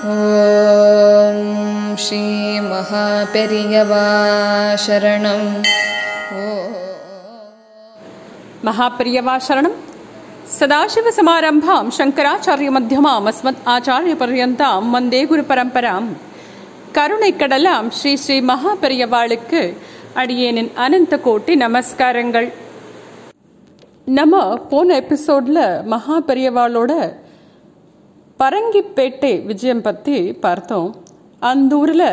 ஓம் ஸ்ரீ மகா பெரியவா சரணம் ஓ மಹಾಪರ್ಯವಾ ಶರಣಂ ಸದಾಶಿವ ಸಮಾರಂಭಾಂ ಶಂಕರಾಚಾರ್ಯ ಮಧ್ಯಮಾಂ ಅಸ್ಮತ್ ಆಚಾರ್ಯ ಪರ್ಯಂತಾಂ ವಂದೇ குரு பரம்பராம் கருணைக்கடலாம் ஸ்ரீ ஸ்ரீ மகாபெரியவாளுக்கு அடியேனின் அனந்த கோட்டி நமஸ்காரங்கள் நம்ம போன எபிசோடில் மகாபெரியவாளோட பரங்கிப்பேட்டை விஜயம் பற்றி பார்த்தோம். அந்த ஊரில்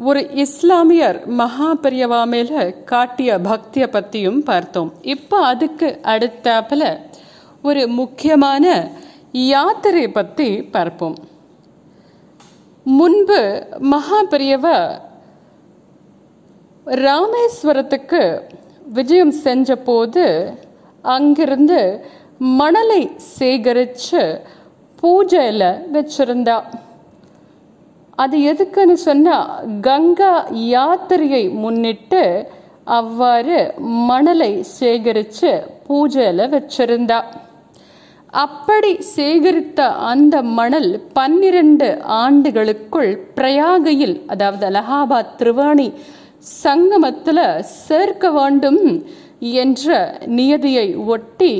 ஒரு இஸ்லாமியர் மகா பெரியவா மேல காட்டிய பக்தியை பற்றியும் பார்த்தோம். இப்போ அதுக்கு அடுத்தாப்பில் ஒரு முக்கியமான யாத்திரை பற்றி பார்ப்போம். முன்பு மகா பெரியவா ராமேஸ்வரத்துக்கு விஜயம் செஞ்ச போது அங்கிருந்து மணலை சேகரித்து பூஜையில் வச்சிருந்தா. அது எதுக்குன்னு சொன்னால் கங்கா யாத்திரையை முன்னிட்டு அவ்வாறு மணலை சேகரித்து பூஜையில் வச்சிருந்தா. அப்படி சேகரித்த அந்த மணல் பன்னிரண்டு ஆண்டுகளுக்குள் பிரயாகையில் அதாவது அலகாபாத் திருவாணி சங்கமத்தில் சேர்க்க வேண்டும் என்ற நியதியை ஒட்டி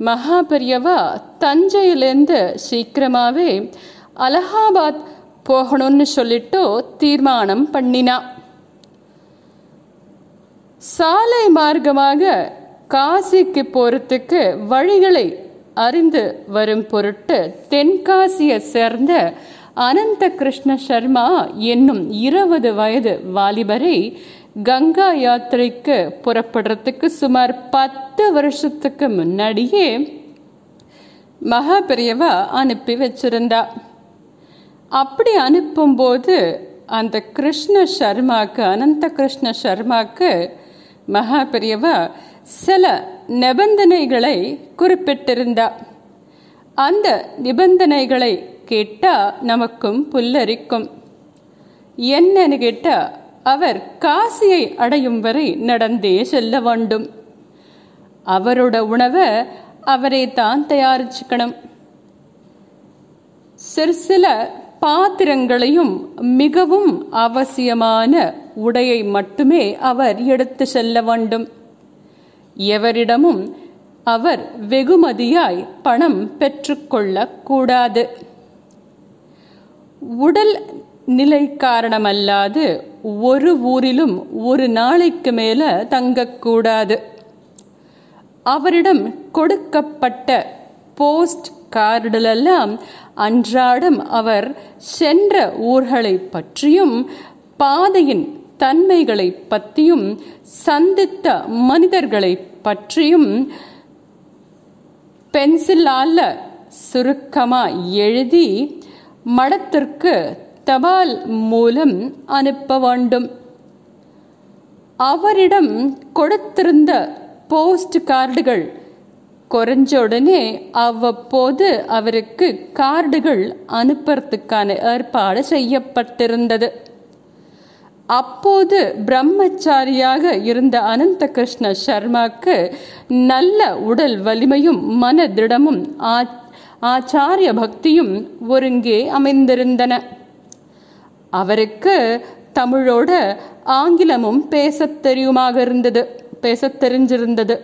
மகாபெரியவா தஞ்சையிலேருந்து சீக்கிரமாவே அலகாபாத் போகணும்னு சொல்லிட்டு தீர்மானம் பண்ணினா. சாலை மார்க்கமாக காசிக்கு போகிறதுக்கு வழிகளை அறிந்து வரும் பொருட்டு தென்காசியை சேர்ந்த அனந்த கிருஷ்ண சர்மா என்னும் இருபது வயது வாலிபரை கங்கா யாத்திரைக்கு புறப்படுறதுக்கு சுமார் பத்து வருஷத்துக்கு முன்னாடியே மகா பெரியவா அனுப்பி வச்சிருந்தா. அப்படி அனுப்பும்போது அந்த கிருஷ்ண சர்மாக்கு அனந்த கிருஷ்ண சர்மாக்கு மகா பெரியவா சில நிபந்தனைகளை குறிப்பிட்டிருந்தா. அந்த நிபந்தனைகளை கேட்டால் நமக்கும் புல்லரிக்கும். என்னன்னு கேட்டால் அவர் காசியை அடையும் வரை நடந்தே செல்ல வேண்டும். அவரோட உணவை அவரே தான் தயாரிச்சுக்கணும். சிறு சில பாத்திரங்களையும் மிகவும் அவசியமான உடையை மட்டுமே அவர் எடுத்து செல்ல வேண்டும். எவரிடமும் அவர் வெகுமதியாய் பணம் பெற்றுக்கொள்ளக் கூடாது உடல் நிலை காரணமல்லாது ஒரு ஊரிலும் ஒரு நாளைக்கு மேல தங்கக்கூடாது. அவரிடம் கொடுக்கப்பட்ட போஸ்ட் கார்டிலெல்லாம் அன்றாடம் அவர் சென்ற ஊர்களை பற்றியும் பாதையின் தன்மைகளை பற்றியும் சந்தித்த மனிதர்களை பற்றியும் பென்சிலால சுருக்கமாக எழுதி மடத்திற்கு தபால் மூலம் அனுப்ப வேண்டும். அவரிடம் கொடுத்திருந்த போஸ்ட் கார்டுகள் குறைஞ்ச உடனே அவ்வப்போது அவருக்கு கார்டுகள் அனுப்புறதுக்கான ஏற்பாடு செய்யப்பட்டிருந்தது. அப்போது பிரம்மச்சாரியாக இருந்த அனந்த கிருஷ்ண சர்மாக்கு நல்ல உடல் வலிமையும் மன திடமும் ஆச்சாரிய பக்தியும் ஒருங்கே அமைந்திருந்தன. அவருக்கு தமிழோட ஆங்கிலமும் பேசத் தெரியுமாக இருந்தது பேசத் தெரிஞ்சிருந்தது.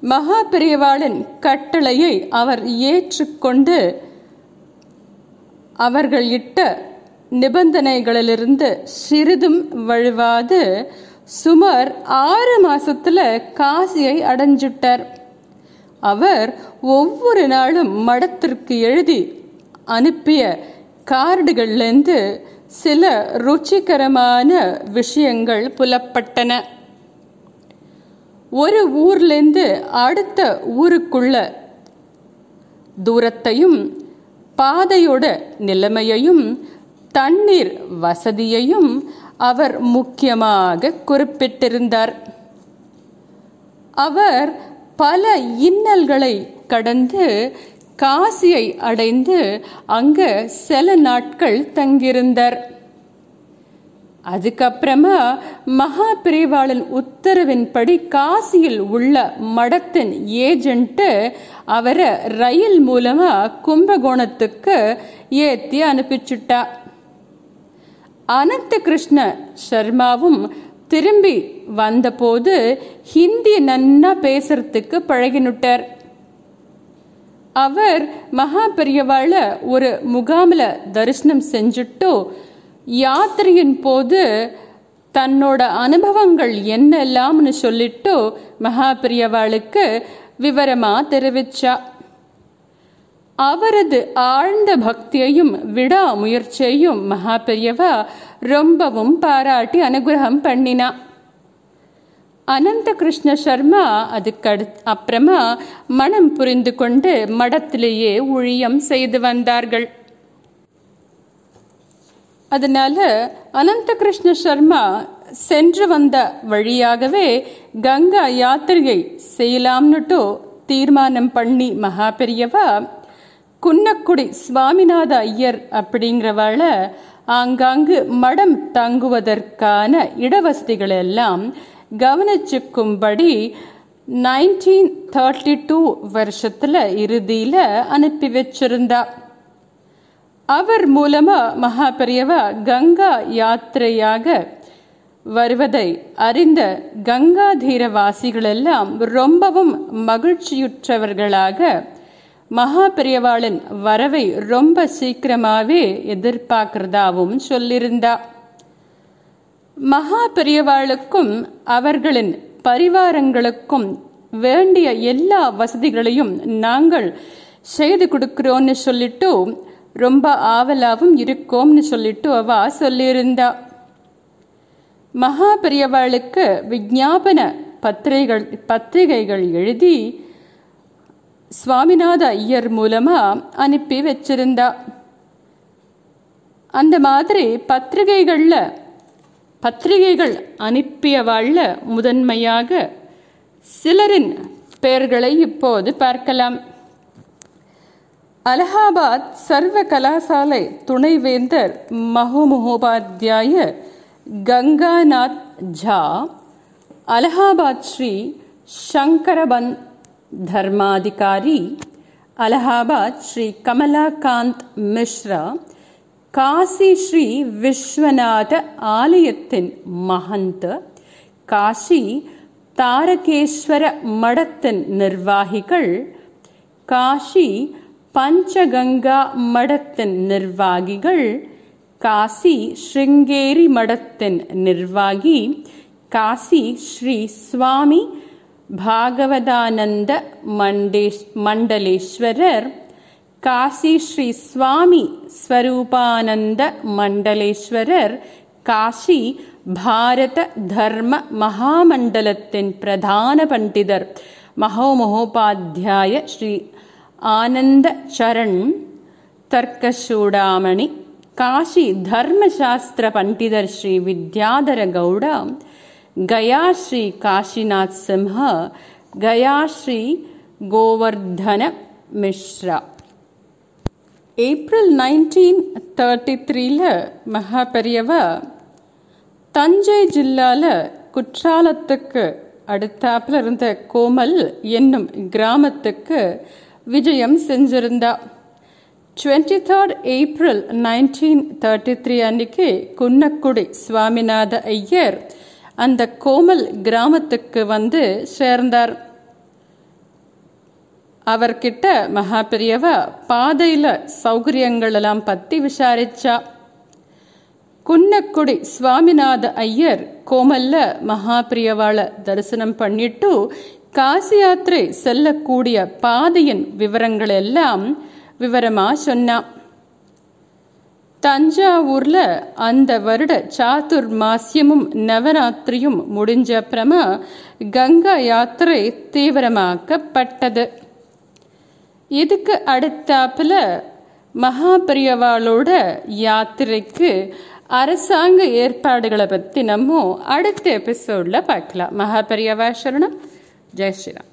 மகா பெரியவாளின் கட்டளையை அவர் ஏற்றுக்கொண்டு அவர்கள் இட்ட நிபந்தனைகளிலிருந்து சிறிதும் வழுவாது சுமார் ஆறு மாசத்துல காசியை அடைஞ்சிட்டார். அவர் ஒவ்வொரு நாளும் மடத்திற்கு எழுதி அனுப்பிய கார்டுகள்லேருந்து சில ருச்சிகரமான விஷயங்கள் புலப்பட்டன. ஒரு ஊர்லேருந்து அடுத்த ஊருக்குள்ள தூரத்தையும் பாதையோட நிலைமையையும் தண்ணீர் வசதியையும் அவர் முக்கியமாக குறிப்பிட்டிருந்தார். அவர் பல இன்னல்களை கடந்து காசியை அடைந்து அங்க சில நாட்கள் தங்கியிருந்தார். அதுக்கப்புறமா மகா பிரிவாளன் உத்தரவின்படி காசியில் உள்ள மடத்தின் ஏஜென்ட்டு அவரை ரயில் மூலமா கும்பகோணத்துக்கு ஏற்றி அனுப்பிச்சுட்டா. அனந்த கிருஷ்ண சர்மாவும் திரும்பி வந்தபோது ஹிந்தி நன்னா பேசுறதுக்கு பழகினுட்டார். அவர் மகா பெரியவாளை ஒரு முகாமில் தரிசனம் செஞ்சுட்டு யாத்திரையின் போது தன்னோட அனுபவங்கள் என்னெல்லாம்னு சொல்லிட்டு மகா பெரியவாளுக்கு விவரமாக தெரிவிச்சா. அவரது ஆழ்ந்த பக்தியையும் விடா முயற்சியையும் மகா பெரியவா ரொம்பவும் பாராட்டி அனுகிரகம் பண்ணினா. அனந்த கிருஷ்ண சர்மா அதுக்கடு அப்புறமா மனம் புரிந்து கொண்டு மடத்திலேயே ஊழியம் செய்து வந்தார்கள். அதனால அனந்த கிருஷ்ண சர்மா சென்று வந்த வழியாகவே கங்கா யாத்திரையை செய்யலாம்னுட்டு தீர்மானம் பண்ணி மகா பெரியவா குன்னக்குடி சுவாமிநாத ஐயர் அப்படிங்கிறவாள ஆங்காங்கு மடம் தங்குவதற்கான இடவசதிகளெல்லாம் கவனிச்சுக்கும்படி நைன்டீன் தேர்ட்டி டூ வருஷத்தில் இறுதியில் அனுப்பி வச்சிருந்தா. அவர் மூலமாக மகாபெரியவா கங்கா யாத்திரையாக வருவதை அறிந்த கங்காதீர வாசிகள் ரொம்பவும் மகிழ்ச்சியுற்றவர்களாக மகாபெரியவாளின் வரவை ரொம்ப சீக்கிரமாகவே எதிர்பார்க்கிறதாவும் சொல்லியிருந்தா. மகா பெரியவாளுக்கும் அவர்களின் பரிவாரங்களுக்கும் வேண்டிய எல்லா வசதிகளையும் நாங்கள் செய்து கொடுக்குறோன்னு சொல்லிட்டு ரொம்ப ஆவலாவும் இருக்கோம்னு சொல்லிட்டு அவா சொல்லியிருந்தா. மகா பெரியவாளுக்கு விஞ்ஞாபன பத்திரிகைகள் பத்திரிகைகள் எழுதி சுவாமிநாத ஐயர் மூலமாக அனுப்பி வச்சிருந்தா. அந்த மாதிரி பத்திரிகைகளில் பத்திரிகைகள் அனுப்பியவாழ்ல முதன்மையாக சிலரின் பெயர்களை இப்போது பார்க்கலாம் அலகாபாத் சர்வ கலாசாலை துணைவேந்தர் மகோமகோபாத்தியாய கங்காநாத் ஜா அலகாபாத் ஸ்ரீ சங்கரபந்த் धर्माधिकारी अलाहाबाद श्री कमलाकांत मिश्रा காசி ஸ்ரீ விஸ்வநாத ஆலயத்தின் மகந்த் காசி தாரகேஸ்வர மடத்தின் நிர்வாகிகள் காசி பஞ்சகங்கா மடத்தின் நிர்வாகிகள் காசி ஸ்ருங்கேரி மடத்தின் நிர்வாகி காசி ஸ்ரீ சுவாமி பாகவதானந்த மண்டேஷ் மண்டலேஸ்வரர் काशीश्री स्वामीस्वरूपानन्दमण्डलेश्वर काशीभारतधर्ममहामण्डलत् प्रधानपण्डितः महोमहोपाध्याय श्री आनन्दचरणर्कशूडामणि काशीधर्मशास्त्रपण्डितर् श्री विद्याधरगौडा गयाश्री काशीनाथसिंहा गयाश्री Govardhan Mishra April nineteen thirty த்ரீல மகா பெரியவா தஞ்சை ஜில்லால குற்றாலத்துக்கு அடுத்தாப்புல இருந்த கோமல் என்னும் கிராமத்துக்கு விஜயம் செஞ்சிருந்தா. Twenty third April nineteen thirty three அன்னைக்கு குன்னக்குடி சுவாமிநாத ஐயர் அந்த கோமல் கிராமத்துக்கு வந்து சேர்ந்தார். அவர்கிட்ட மகா பெரியவ பாதையில் சௌகரியங்கள் எல்லாம் விசாரிச்சா. குன்னக்குடி சுவாமிநாத ஐயர் கோமல்ல மகா தரிசனம் பண்ணிட்டு காசி யாத்திரை செல்லக்கூடிய பாதையின் விவரங்கள் எல்லாம் விவரமாக சொன்னான் தஞ்சாவூர்ல அந்த வருட சாத்துர் மாசியமும் நவராத்திரியும் முடிஞ்ச அப்புறமா கங்கா யாத்திரை தீவிரமாக்கப்பட்டது. இதுக்கு அடுத்தாப்புல மகாபிரியவாளோட யாத்திரைக்கு அரசாங்க ஏற்பாடுகளை பற்றி நம்ம அடுத்த எபிசோட்ல பார்க்கலாம். மகாபரியவா சரணம். ஜெய் ஸ்ரீராம்.